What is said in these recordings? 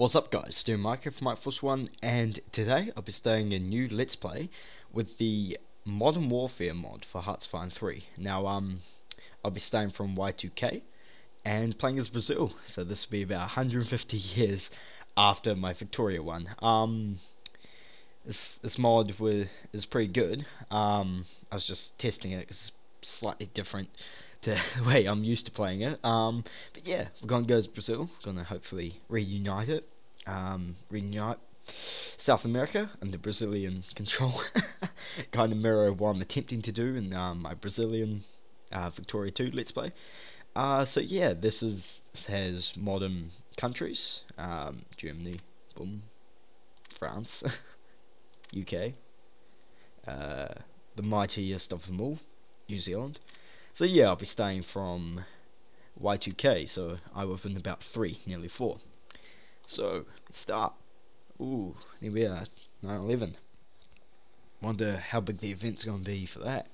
What's up guys, Stu Micro from MikeForceOne and today I'll be starting a new Let's Play with the Modern Warfare mod for Hearts-of-Iron 3. Now um, I'll be starting from Y2K and playing as Brazil, so this will be about 150 years after my Victoria one. Um, this, this mod was, is pretty good, um, I was just testing it because it's slightly different to the way I'm used to playing it. Um, but yeah, we're going to go to Brazil. We're going to hopefully reunite it. Um, reunite South America under Brazilian control. kind of mirror what I'm attempting to do in um, my Brazilian uh, Victoria 2 Let's Play. Uh, so yeah, this is has modern countries. Um, Germany, boom, France, UK, uh, the mightiest of them all, New Zealand. So yeah, I'll be staying from Y2K, so I was in about 3, nearly 4. So, let's start. Ooh, here we are, 9-11. Wonder how big the event's going to be for that.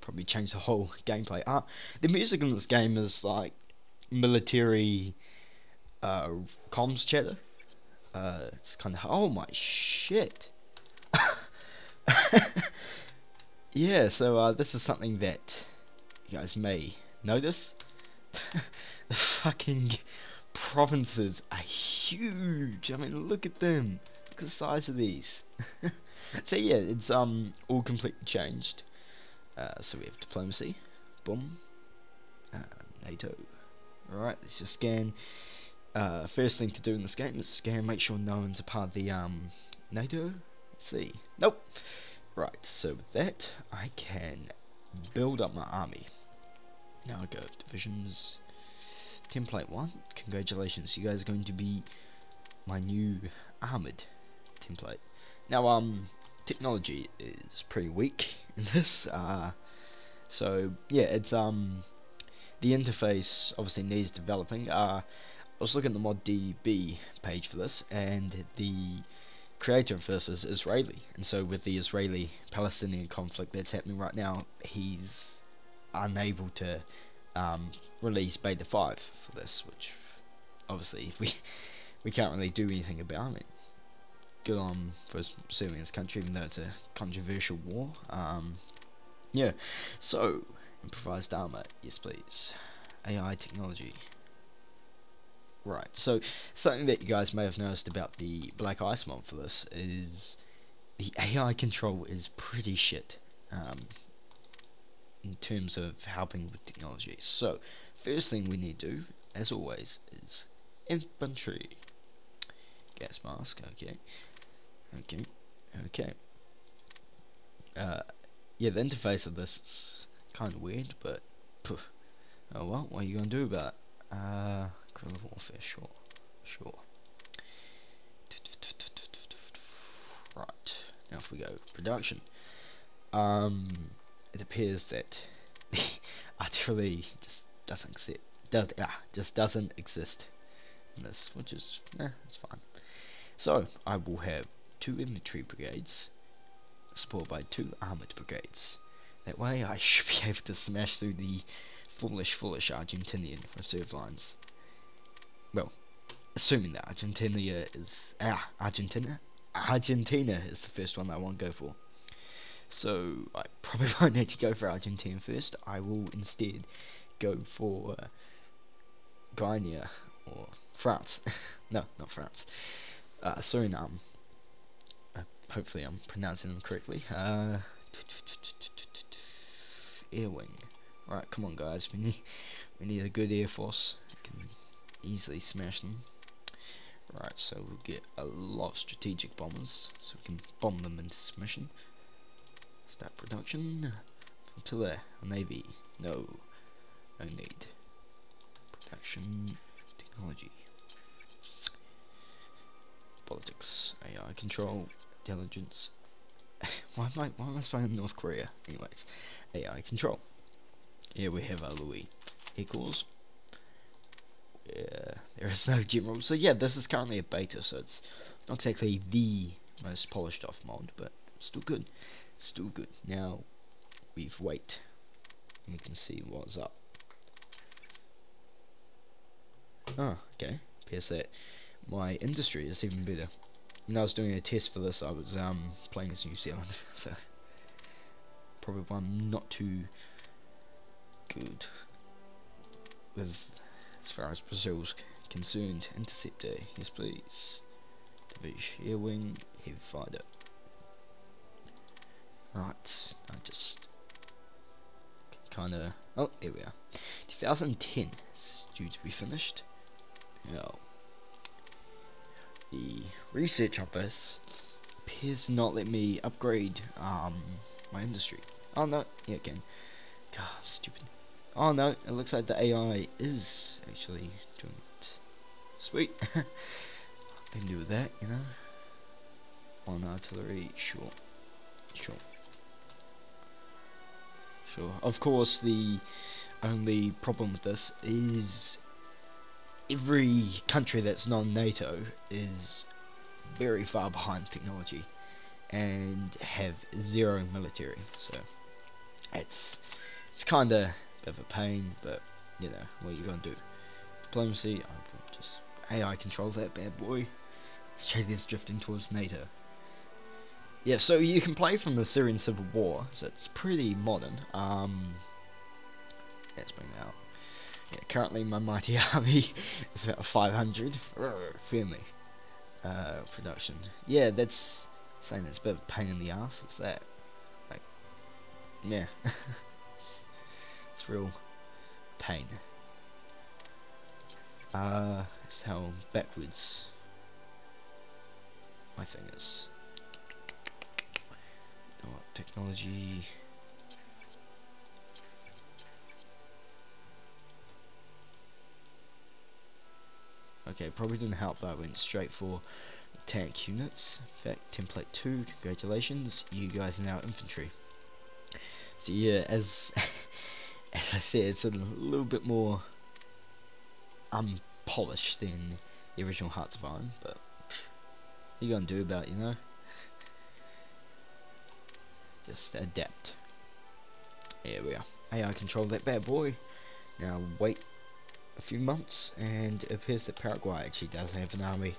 Probably change the whole gameplay. Uh, the music in this game is like military uh, comms chatter. Uh, it's kind of, oh my shit. yeah, so uh, this is something that guys may notice. the fucking provinces are huge. I mean, look at them. Look at the size of these. so yeah, it's um all completely changed. Uh, so we have diplomacy. Boom. Uh, NATO. Alright, let's just scan. Uh, first thing to do in this game is scan, make sure no one's a part of the um NATO. Let's see. Nope. Right, so with that, I can build up my army. Now I go divisions template one. Congratulations, you guys are going to be my new armored template. Now um technology is pretty weak in this. Uh, so yeah, it's um the interface obviously needs developing. Uh, I was looking at the ModDB page for this, and the creator of this is Israeli, and so with the Israeli-Palestinian conflict that's happening right now, he's unable to um, release beta 5 for this, which obviously we we can't really do anything about. I mean, good on for serving this country, even though it's a controversial war. Um, yeah, so improvised armor, yes please. AI technology. Right, so something that you guys may have noticed about the Black ICE mod for this is the AI control is pretty shit. Um, in terms of helping with technology. So, first thing we need to do, as always, is infantry. Gas mask, okay. Okay, okay. Uh, yeah, the interface of this is kind of weird, but, poof. oh well, what are you going to do about it? Uh, guerrilla warfare, sure, sure. Right, now if we go production. Um, it appears that the just doesn't exist. Does, ah, just doesn't exist in this, which is, eh, it's fine. So, I will have two infantry brigades, supported by two armoured brigades. That way, I should be able to smash through the foolish, foolish Argentinian reserve lines. Well, assuming that Argentina is, ah, Argentina? Argentina is the first one I want to go for. So I probably won't need to go for Argentina first. I will instead go for uh, Guinea or France. no, not France. Uh, Suriname. Uh, hopefully I'm pronouncing them correctly. Uh, air wing. Right, come on guys. We need we need a good air force. We can easily smash them. Right, so we'll get a lot of strategic bombers, so we can bomb them into submission. Start production. There. Navy. No. No need. Production. Technology. Politics. AI control. Intelligence. why am I why am I spelling North Korea? Anyways. AI control. Here we have our Louis. Equals. Yeah, there is no general. So yeah, this is currently a beta, so it's not exactly the most polished off mod, but still good still good. Now we've wait. We can see what's up. Oh, okay. Appears that my industry is even better. When I was doing a test for this, I was um, playing as New Zealand, so probably one not too good with as far as Brazil's concerned. Interceptor, yes please. Division, air wing, heavy fighter. Right, I just kind of. Oh, here we are. 2010 is due to be finished. Now, the research office appears to not let me upgrade um my industry. Oh no, yeah, again. God, stupid. Oh no, it looks like the AI is actually doing it. Sweet. I can do that, you know. On artillery, sure. Sure. Sure. Of course, the only problem with this is every country that's non-NATO is very far behind technology and have zero military. So it's it's kind of a bit of a pain, but you know what you're gonna do. Diplomacy, I just AI controls that bad boy. Australia's drifting towards NATO. Yeah, so you can play from the Syrian Civil War, so it's pretty modern. Um, let's bring that out. Yeah, currently my mighty army is about 500. Family uh, production. Yeah, that's saying it's a bit of a pain in the ass. It's that, like, yeah, it's, it's real pain. Uh, it's how backwards my thing is. Oh, technology. Okay, probably didn't help that went straight for tank units. In fact, template 2, congratulations, you guys are now infantry. So yeah, as as I said, it's a little bit more unpolished than the original Hearts of Iron, but you gonna do about it, you know? Just adapt. Here we are. AI control that bad boy. Now wait a few months and it appears that Paraguay actually does have an army.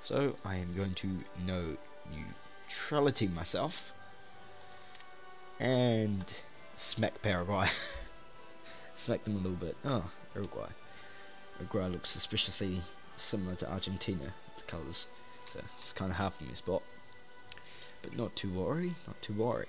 So I am going to know neutrality myself and smack Paraguay. smack them a little bit. Oh, Uruguay. Uruguay looks suspiciously similar to Argentina with colours. So it's kind of for me to spot. But not to worry, not to worry.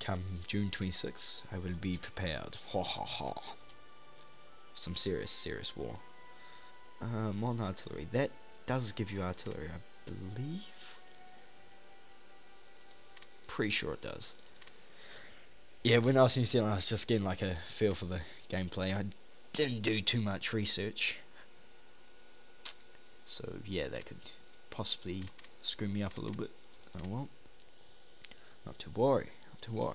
Come June 26th, I will be prepared. Ha ha ha some serious, serious war. Uh, modern artillery. That does give you artillery, I believe. Pretty sure it does. Yeah, when I was in New Zealand, I was just getting like a feel for the gameplay. I didn't do too much research. So yeah, that could possibly screw me up a little bit. Oh well. Not to worry, not to worry.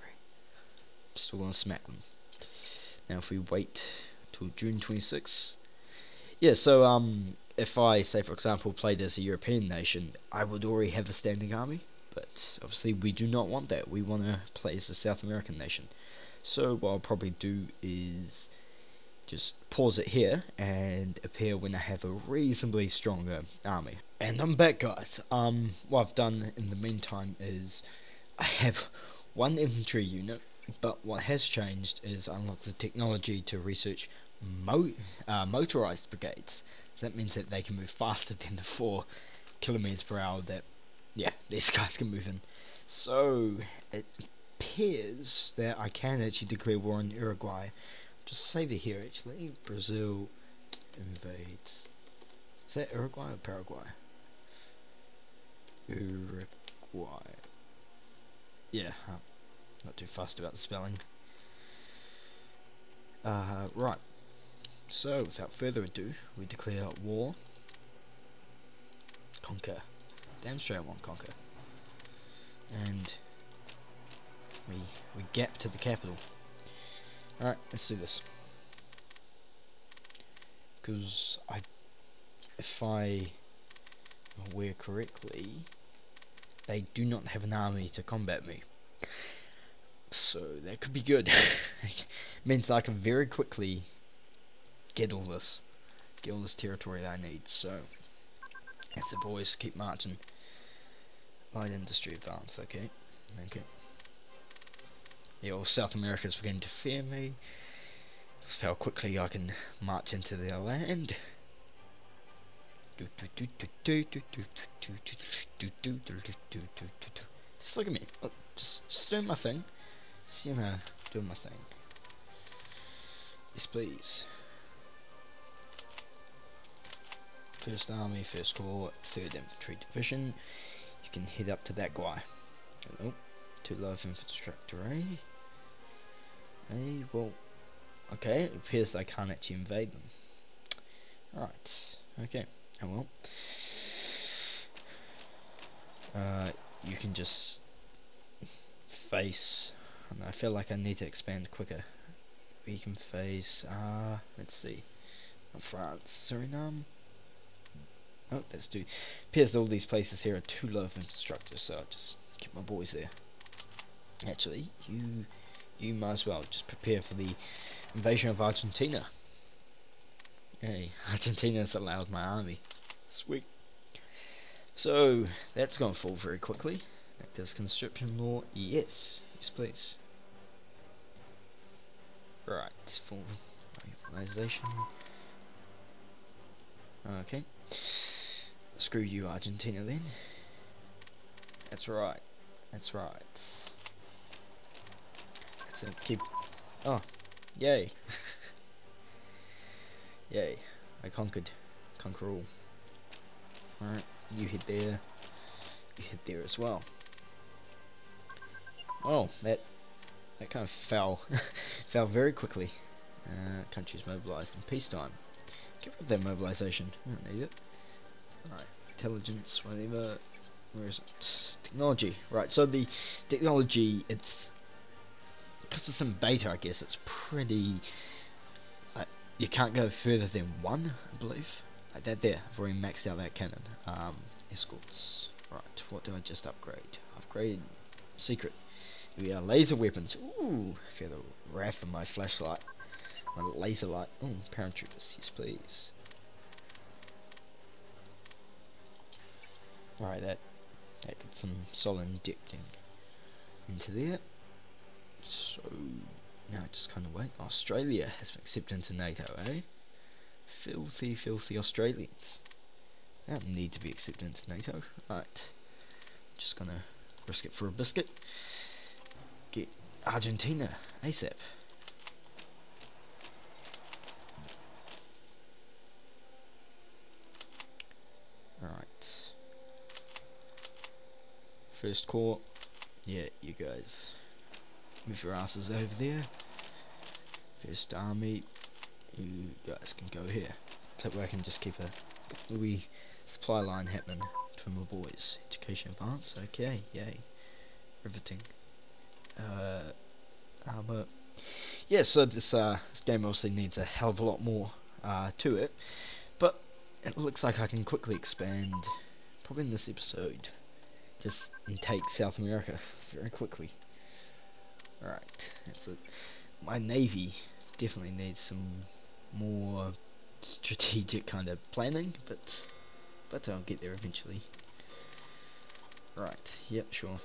I'm Still gonna smack them. Now if we wait till June 26. Yeah, so um, if I say, for example, played as a European nation, I would already have a standing army. But obviously, we do not want that. We want to play as a South American nation. So what I'll probably do is just pause it here and appear when I have a reasonably stronger army. And I'm back, guys. Um, what I've done in the meantime is I have one infantry unit, but what has changed is unlocked the technology to research mo uh, motorized brigades. So that means that they can move faster than the 4 kilometers per hour that, yeah, these guys can move in. So, it appears that I can actually declare war on Uruguay. Just save it here actually. Brazil invades. Is that Uruguay or Paraguay? Uruguay. Yeah, not too fussed about the spelling. Uh, right. So, without further ado, we declare war. Conquer. Damn straight I want conquer. And we we gap to the capital. Alright, let's do this. Because I if I aware correctly, they do not have an army to combat me. So that could be good. means that I can very quickly get all this. get all this territory that I need. So that's it, boys. Keep marching. Light industry advance. Okay. Okay. Yeah, all South America's beginning to fear me. Just how quickly I can march into their land. Just look at me. Look, just, just doing my thing. Just, you know, doing my thing. Yes, please. First Army, First Corps, Third Infantry Division. You can head up to that guy. Too low of infrastructure, eh? Hey, well, okay, it appears I can't actually invade them. Right, okay, oh well. Uh, you can just face, I feel like I need to expand quicker. We can face, uh, let's see, France, Suriname. Oh, let's do. Appears that all these places here are too low of infrastructure, so I'll just keep my boys there. Actually, you you might as well just prepare for the invasion of Argentina. Hey, Argentina has allowed my army. Sweet. So, that's going to fall very quickly. Does conscription law? Yes. Yes, please. Right, full organization. Okay. Screw you, Argentina, then. That's right. That's right. So keep. Oh, yay! yay! I conquered. Conquer all. Alright, you hit there. You hit there as well. Oh, that that kind of fell fell very quickly. Uh, countries mobilized in peacetime. Get rid of that mobilization. I don't need it. Alright, intelligence, whatever. Where is it? Technology. Right, so the technology, it's because it's in beta, I guess it's pretty. Uh, you can't go further than one, I believe. Like that there, I've already maxed out that cannon. Um, escorts. Right, what do I just upgrade? Upgrade secret. We are laser weapons. Ooh, feel the wrath of my flashlight. My laser light. Ooh, paratroopers. Yes, please. Right, that that did some solid injecting into there. So now just kind of wait. Australia has been accepted into NATO, eh? Filthy, filthy Australians. They don't need to be accepted into NATO. Right. Just gonna risk it for a biscuit. Get Argentina ASAP. Alright. First Corps. Yeah, you guys. Move your asses over there. First army, you guys can go here. That way I can just keep a wee supply line happening between my boys. Education advance, okay, yay. Riveting. Uh, armor. Yeah, so this, uh, this game obviously needs a hell of a lot more uh, to it, but it looks like I can quickly expand, probably in this episode, just and take South America very quickly. Alright, so my navy definitely needs some more strategic kind of planning, but but I'll get there eventually. Right, yep, sure.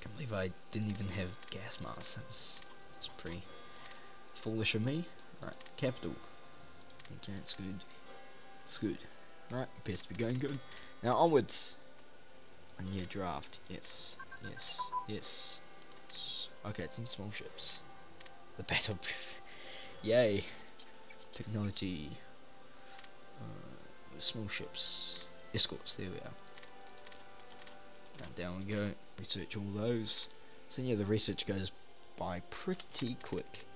Can't believe I didn't even have gas masks. That's, that's pretty foolish of me. Right, capital. Okay, it's good. It's good. Right, appears to be going good. Now onwards. A new draft. Yes, yes, yes. Okay, it's some small ships. The battle. Yay. Technology. Uh, small ships. Escorts, there we are. And down we go. Research all those. So yeah, the research goes by pretty quick.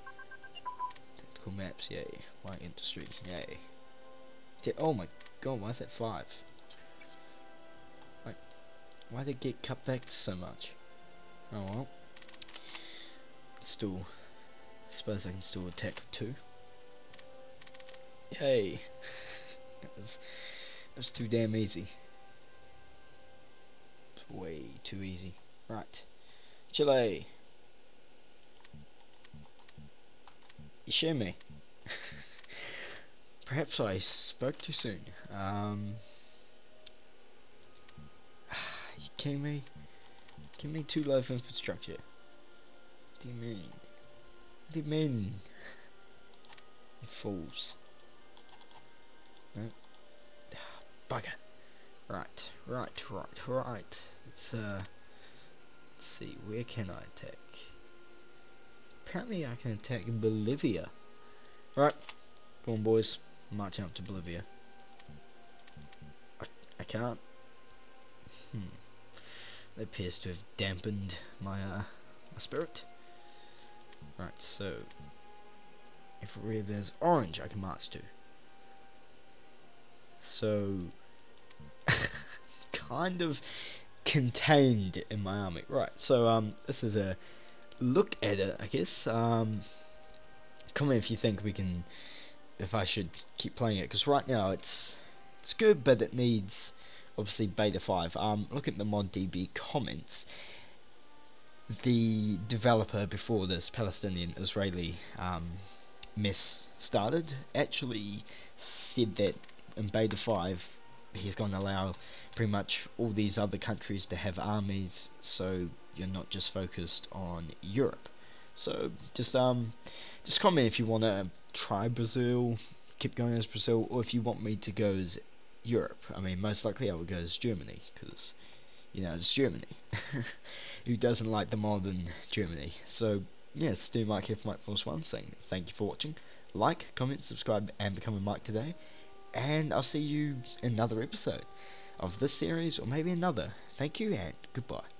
Tactical maps, yay. White industry, yay. oh my god, why is that 5? Wait, why did it get cut back so much? Oh well still, I suppose I can still attack for two. Yay! that was that was too damn easy. way too easy. Right, Chile. You show me. perhaps I spoke too soon. Um, you kidding me? Give me too low infrastructure. What do you mean? You fools. No. Bugger. Right, right, right, right. Let's uh let's see, where can I attack? Apparently I can attack Bolivia. Right, go on boys, marching up to Bolivia. I, I can't. Hmm. That appears to have dampened my uh my spirit. Right, so if there's orange I can march to. So kind of contained in my army. Right, so um this is a look at it, I guess. Um comment if you think we can if I should keep playing it because right now it's it's good but it needs obviously beta 5 um look at the mod DB comments the developer before this Palestinian Israeli um, mess started actually said that in beta 5 he's going to allow pretty much all these other countries to have armies so you're not just focused on Europe. So just um just comment if you want to try Brazil keep going as Brazil or if you want me to go as Europe. I mean most likely I would go as Germany because you know it's Germany who doesn't like the modern Germany so yes do Mike here for Mike Force One saying thank you for watching like comment subscribe and become a Mike today and I'll see you in another episode of this series or maybe another. Thank you and goodbye.